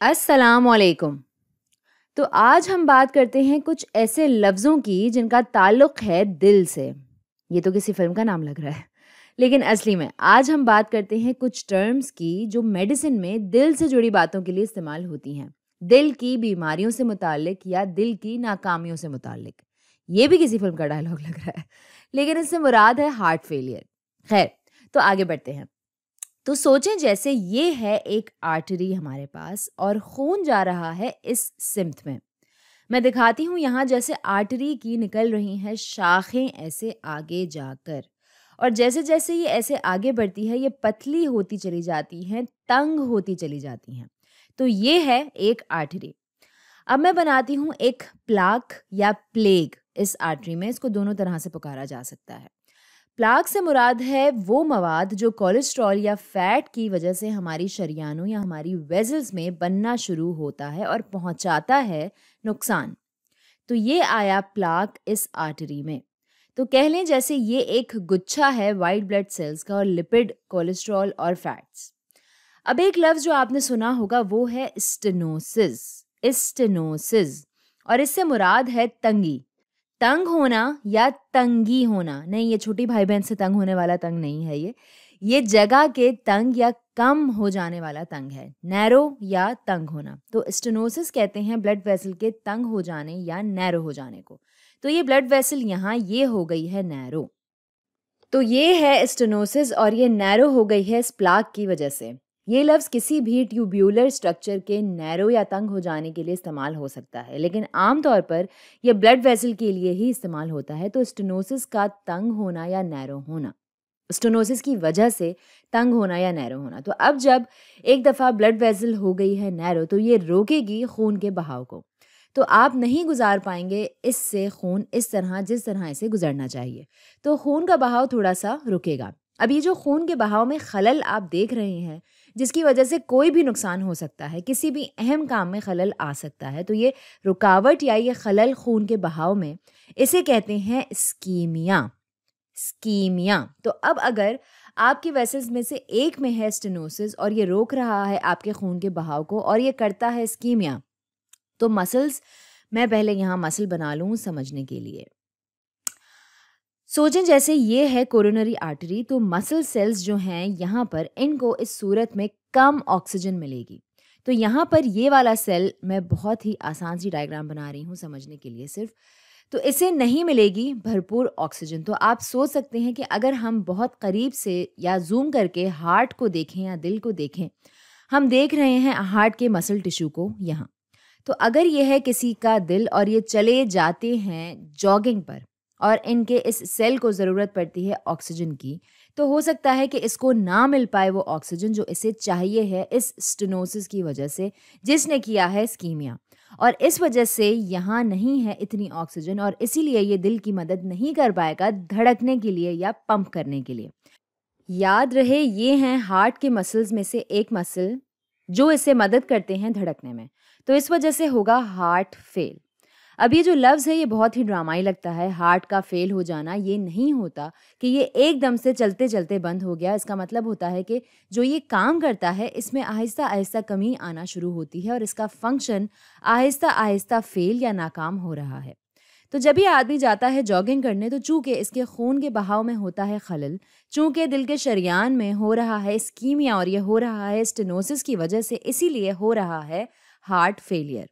अस्सलाम वालेकुम तो आज हम बात करते हैं कुछ ऐसे लफ्ज़ों की जिनका ताल्लुक़ है दिल से। ये तो किसी फ़िल्म का नाम लग रहा है। लेकिन असली में आज हम बात करते हैं कुछ टर्म्स की जो मेडिसिन में दिल से जुड़ी बातों के लिए इस्तेमाल होती हैं। दिल की बीमारियों से मुतालिक या दिल की नाकामियों से मुतालिक ये भी किसी फ़िल्म का डायलॉग लग रहा है। लेकिन इससे मुराद है हार्ट फेलियर खैर तो आगे बढ़ते हैं। तो सोचें जैसे ये है एक आर्टरी हमारे पास और खून जा रहा है इस सिमत में। मैं दिखाती हूँ यहाँ जैसे आर्टरी की निकल रही हैं शाखें ऐसे आगे जाकर। और जैसे जैसे ये ऐसे आगे बढ़ती है, ये पतली होती चली जाती हैं, तंग होती चली जाती हैं। तो ये है एक आर्टरी अब मैं बनाती हूँ एक प्लाक या प्लेग इस आर्टरी में, इसको दोनों तरह से पुकारा जा सकता है। प्लाक से मुराद है वो मवाद जो कोलेस्ट्रॉल या फैट की वजह से हमारी शरियानों या हमारी वेजल्स में बनना शुरू होता है और पहुंचाता है नुकसान। तो ये आया प्लाक इस आर्टरी में। तो कह लें जैसे ये एक गुच्छा है वाइट ब्लड सेल्स का और लिपिड, कोलेस्ट्रॉल और फैट्स। अब एक लफ्ज़ जो आपने सुना होगा वो है स्टेनोसिस स्टेनोसिस। और इससे मुराद है तंगी। तंग होना या तंगी होना। नहीं, ये छोटी भाई बहन से तंग होने वाला तंग नहीं है ये। ये जगह के तंग या कम हो जाने वाला तंग है। नैरो या तंग होना। तो स्टेनोसिस कहते हैं ब्लड वेसल के तंग हो जाने या नैरो हो जाने को। तो ये ब्लड वेसल यहाँ ये हो गई है नैरो। तो ये है स्टेनोसिस और ये नैरो हो गई है इस प्लाक की वजह से। ये लफ्ज़ किसी भी ट्यूब्यूलर स्ट्रक्चर के नैरो या तंग हो जाने के लिए इस्तेमाल हो सकता है, लेकिन आमतौर पर यह ब्लड वेसल के लिए ही इस्तेमाल होता है तो स्टेनोसिस का तंग होना या नैरो होना स्टेनोसिस की वजह से तंग होना या नैरो होना। तो अब जब एक दफ़ा ब्लड वेसल हो गई है नैरो तो ये रोकेगी खून के बहाव को। तो आप नहीं गुजार पाएँगे इससे खून इस तरह, जिस तरह इसे गुजरना चाहिए। तो खून का बहाव थोड़ा सा रुकेगा। अब ये जो खून के बहाव में खलल आप देख रहे हैं जिसकी वजह से कोई भी नुकसान हो सकता है, किसी भी अहम काम में खलल आ सकता है। तो ये रुकावट या ये खलल खून के बहाव में इसे कहते हैं स्कीमिया स्कीमिया। तो अब अगर आपकी वेसल्स में से एक में है स्टेनोसिस और ये रोक रहा है आपके खून के बहाव को और ये करता है स्कीमिया तो मसल्स, मैं पहले यहाँ मसल बना लूँ समझने के लिए। सोचें जैसे ये है कोरोनरी आर्टरी तो मसल सेल्स जो हैं यहाँ पर, इनको इस सूरत में कम ऑक्सीजन मिलेगी। तो यहाँ पर ये वाला सेल मैं बहुत ही आसान सी डायग्राम बना रही हूँ समझने के लिए सिर्फ़। तो इसे नहीं मिलेगी भरपूर ऑक्सीजन। तो आप सोच सकते हैं कि अगर हम बहुत करीब से या जूम करके हार्ट को देखें या दिल को देखें, हम देख रहे हैं हार्ट के मसल टिश्यू को यहाँ। तो अगर यह है किसी का दिल और ये चले जाते हैं जॉगिंग पर और इनके इस सेल को ज़रूरत पड़ती है ऑक्सीजन की तो हो सकता है कि इसको ना मिल पाए वो ऑक्सीजन जो इसे चाहिए है इस स्टेनोसिस की वजह से, जिसने किया है स्कीमिया। और इस वजह से यहाँ नहीं है इतनी ऑक्सीजन और इसीलिए ये दिल की मदद नहीं कर पाएगा धड़कने के लिए या पंप करने के लिए। याद रहे, ये हैं हार्ट के मसल्स में से एक मसल जो इसे मदद करते हैं धड़कने में। तो इस वजह से होगा हार्ट फेल। अब ये जो लफ्ज़ है, ये बहुत ही ड्रामाई लगता है। हार्ट का फेल हो जाना ये नहीं होता कि ये एकदम से चलते चलते बंद हो गया। इसका मतलब होता है कि जो ये काम करता है, इसमें आहिस्ता आहिस्ता कमी आना शुरू होती है और इसका फ़ंक्शन आहिस्ता आहिस्ता फेल या नाकाम हो रहा है। तो जब ये आदमी जाता है जॉगिंग करने तो चूँकि इसके खून के बहाव में होता है खलल, चूँकि दिल के शरियान में हो रहा है स्कीमिया और ये हो रहा है स्टेनोसिस की वजह से, इसीलिए हो रहा है हार्ट फेलियर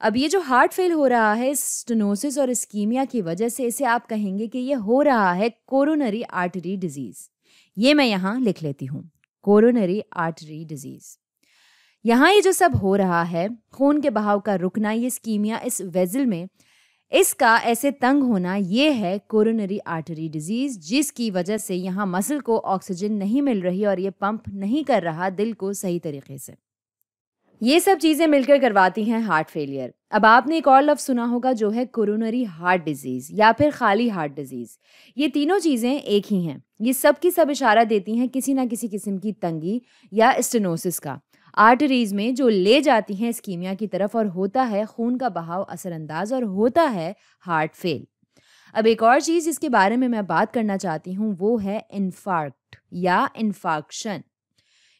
अब ये जो हार्ट फेल हो रहा है स्टेनोसिस और स्कीमिया की वजह से इसे आप कहेंगे कि ये हो रहा है कोरोनरी आर्टरी डिज़ीज़। ये मैं यहाँ लिख लेती हूँ, कोरोनरी आर्टरी डिज़ीज़। यहाँ ये जो सब हो रहा है, खून के बहाव का रुकना, ये स्कीमिया इस वेजल में, इसका ऐसे तंग होना, ये है कोरोनरी आर्टरी डिज़ीज़, जिसकी वजह से यहाँ मसल को ऑक्सीजन नहीं मिल रही और ये पंप नहीं कर रहा दिल को सही तरीके से। ये सब चीज़ें मिलकर करवाती हैं हार्ट फेलियर अब आपने एक और लफ्ज़ सुना होगा जो है कोरोनरी हार्ट डिज़ीज़ या फिर खाली हार्ट डिज़ीज़ ये तीनों चीज़ें एक ही हैं. ये सब की सब इशारा देती हैं किसी ना किसी किस्म की तंगी या स्टेनोसिस का. आर्टरीज में जो ले जाती हैं स्कीमिया की तरफ़ और होता है, खून का बहाव, असरअंदाज और होता है हार्ट फेल अब एक और चीज़ जिसके बारे में मैं बात करना चाहती हूँ, वो है इन्फार्क्ट या इन्फाक्शन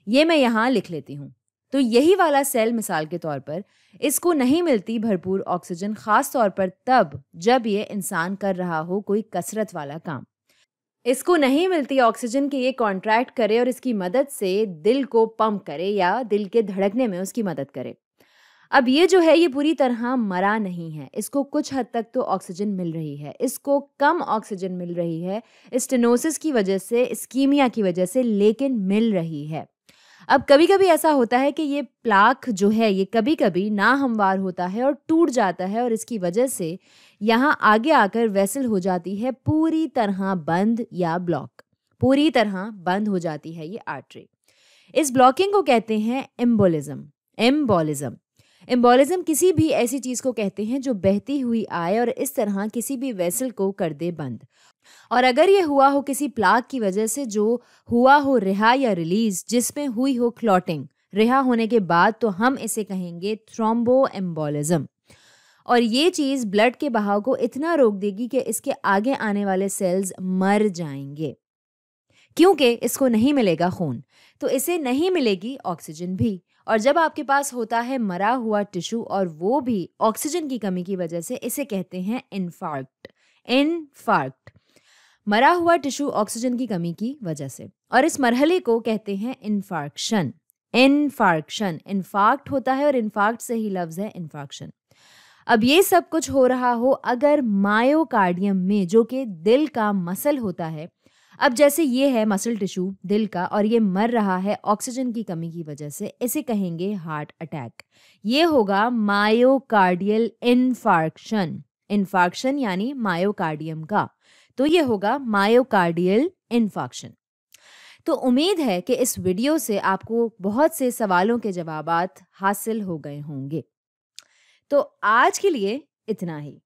ये मैं यहाँ लिख लेती हूँ. तो यही वाला सेल मिसाल के तौर पर, इसको नहीं मिलती भरपूर ऑक्सीजन, खास तौर पर तब जब ये इंसान कर रहा हो कोई कसरत वाला काम। इसको नहीं मिलती ऑक्सीजन कि ये कॉन्ट्रैक्ट करे और इसकी मदद से दिल को पंप करे या दिल के धड़कने में उसकी मदद करे। अब ये जो है, ये पूरी तरह मरा नहीं है। इसको कुछ हद तक तो ऑक्सीजन मिल रही है। इसको कम ऑक्सीजन मिल रही है। स्टेनोसिस की वजह से, स्कीमिया की वजह से लेकिन मिल रही है। अब कभी कभी ऐसा होता है कि ये प्लाक जो है, ये कभी कभी ना हमवार होता है और टूट जाता है और इसकी वजह से यहाँ आगे आकर वेसल हो जाती है पूरी तरह बंद या ब्लॉक। पूरी तरह बंद हो जाती है ये आर्टरी। इस ब्लॉकिंग को कहते हैं एम्बोलिज्म। एम्बोलिज्म। एम्बोलिज्म किसी भी ऐसी चीज़ को कहते हैं जो बहती हुई आए और इस तरह किसी भी वेसल को कर दे बंद। और अगर ये हुआ हो किसी प्लाक की वजह से जो हुआ हो रिहा या रिलीज़ जिसमें हुई हो क्लॉटिंग रिहा होने के बाद तो हम इसे कहेंगे थ्रोम्बो एम्बोलिज्म और ये चीज़ ब्लड के बहाव को इतना रोक देगी कि इसके आगे आने वाले सेल्स मर जाएँगे। क्योंकि इसको नहीं मिलेगा खून। तो इसे नहीं मिलेगी ऑक्सीजन भी। और जब आपके पास होता है मरा हुआ टिश्यू और वो भी ऑक्सीजन की कमी की वजह से, इसे कहते हैं इन्फार्क्ट। इनफार्क्ट। मरा हुआ टिश्यू ऑक्सीजन की कमी की वजह से। और इस मरहले को कहते हैं इन्फार्क्शन। इन्फार्क्शन। इन्फार्क्ट होता है और इन्फार्क्ट से ही लफ्ज़ है इन्फार्क्शन। अब ये सब कुछ हो रहा हो अगर मायोकार्डियम में, जो कि दिल का मसल होता है अब जैसे ये है मसल टिश्यू दिल का, और ये मर रहा है ऑक्सीजन की कमी की वजह से, इसे कहेंगे हार्ट अटैक ये होगा मायोकार्डियल इन्फार्क्शन इन्फार्क्शन यानी मायोकार्डियम का। तो ये होगा मायोकार्डियल इन्फार्क्शन तो उम्मीद है कि इस वीडियो से आपको बहुत से सवालों के जवाब हासिल हो गए होंगे। तो आज के लिए इतना ही।